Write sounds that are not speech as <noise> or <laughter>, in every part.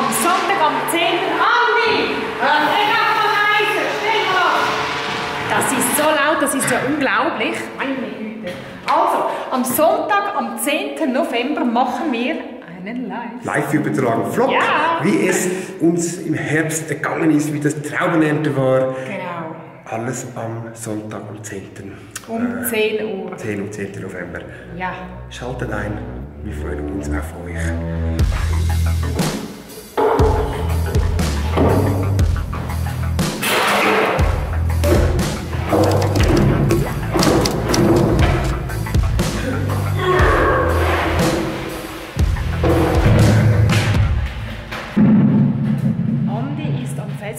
am Sonntag, am 10. Andi! Äh, das ist so laut, das ist ja unglaublich. Meine Güte. Also, am Sonntag, am 10. November machen wir einen Live. Live übertragen. Vlog, Ja. wie es uns im Herbst ergangen ist, wie das Traubenernte war. Genau. Alles am Sonntag, am 10. Um 10 Uhr. 10 und 10. November. Ja. Schaltet ein, wir freuen uns auf euch.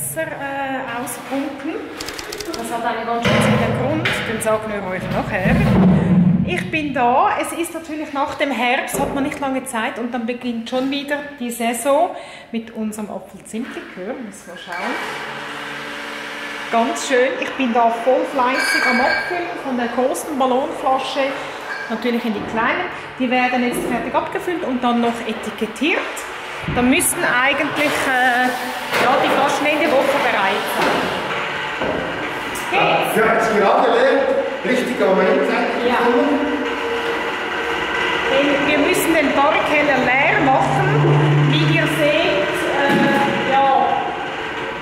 Fässer äh, auspumpen. Das hat einen ganz speziellen Grund, den sagen wir euch nachher. Ich bin da. Es ist natürlich nach dem Herbst, hat man nicht lange Zeit und dann beginnt schon wieder die Saison mit unserem Apfel-Zimt-Likör. Müssen wir schauen. Ganz schön. Ich bin da voll fleißig am Abfüllen von der großen Ballonflasche natürlich in die kleinen. Die werden jetzt fertig abgefüllt und dann noch etikettiert. Dann müssen eigentlich äh, ja, die Flaschen Ende Woche bereit sein. Geht's? Ja, ist gerade leer. Richtig am Moment. Ja. Denn wir müssen den Barkeller leer machen. Wie ihr seht, äh, ja,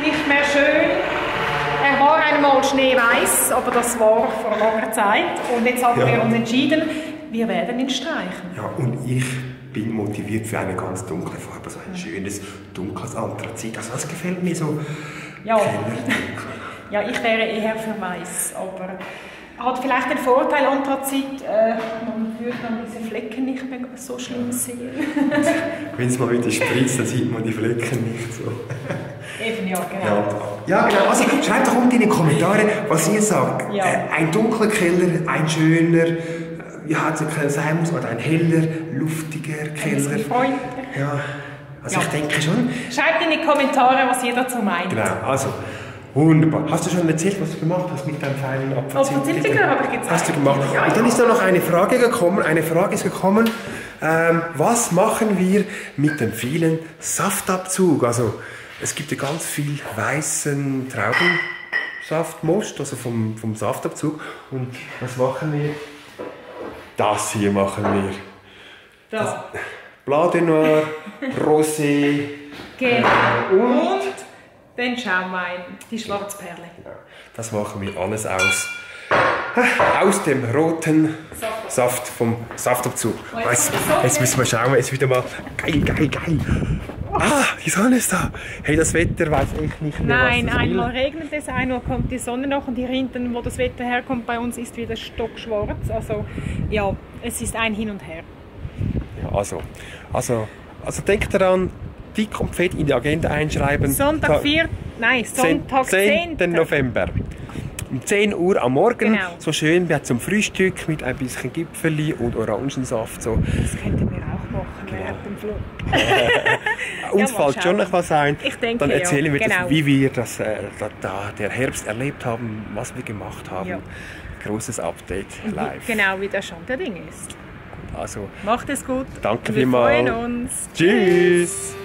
nicht mehr schön. Er war einmal schneeweiß, aber das war vor langer Zeit. Und jetzt haben Ja. wir uns entschieden, wir werden ihn streichen. Ja, und ich bin motiviert für eine ganz dunkle Farbe, so ein schönes, dunkles Anthrazit. Also das gefällt mir so. Ja. <laughs> Ja, ich wäre eher für weiß, aber hat vielleicht den Vorteil Anthrazit, äh, man würde dann diese Flecken nicht mehr so schlimm sehen. <laughs> Wenn es mal wieder spritzt, dann sieht man die Flecken nicht so. <laughs> Eben, ja, genau. Ja, ja genau. Also schreibt doch unten in die Kommentare, was ihr sagt. Ja. Äh, ein dunkler Keller, ein schöner, äh, wie hat es Keller sein muss, oder ein heller, luftiger Ein Keller. Ja, also Ja. ich denke schon. Schreibt in die Kommentare, was ihr dazu meint. Genau, also wunderbar. Hast du schon erzählt, was du gemacht hast mit deinem feinen Apfelzimtlikör? Apfelzimtlikör habe ich gezeigt. Hast du gemacht. Ja, Und dann ist da noch eine Frage gekommen. Eine Frage ist gekommen. Ähm, was machen wir mit dem vielen Saftabzug? Also es gibt ja ganz viel weißen Traubensaftmost, also vom, vom Saftabzug. Und was machen wir? Das hier machen wir. Da. Blanc de Noir, Rosé, Genau. Und? Und den Schaumwein, die Schwarzperle. Das machen wir alles aus. äh, Aus dem roten Saft. Saft vom Saftabzug. Oh, jetzt jetzt müssen wir schauen, jetzt wieder mal. Geil, geil, geil. Ah, die Sonne ist da. Hey, das Wetter weiß echt nicht mehr, Nein, was das will. einmal regnet es, einmal kommt die Sonne noch und hier hinten, wo das Wetter herkommt, bei uns ist wieder stockschwarz. Also ja, es ist ein Hin und Her. Ja, also, also, also denkt daran, dick und fett in die Agenda einschreiben. Sonntag Ta- 4, nein, Sonntag 10. 10. November. Um 10 Uhr am Morgen, Genau. so schön wie zum Frühstück mit ein bisschen Gipfeli und Orangensaft. So. Das könnten wir auch machen während dem Flug. <laughs> Uns Ja, fällt schon noch was ein. Ich denke, Dann erzählen wir, genau. das, wie wir das, äh, da, da, der Herbst erlebt haben, was wir gemacht haben. Großes Update live. Genau wie der Stand der Dinge ist. Also, Macht es gut. Danke Wir vielmals. freuen uns. tschüss.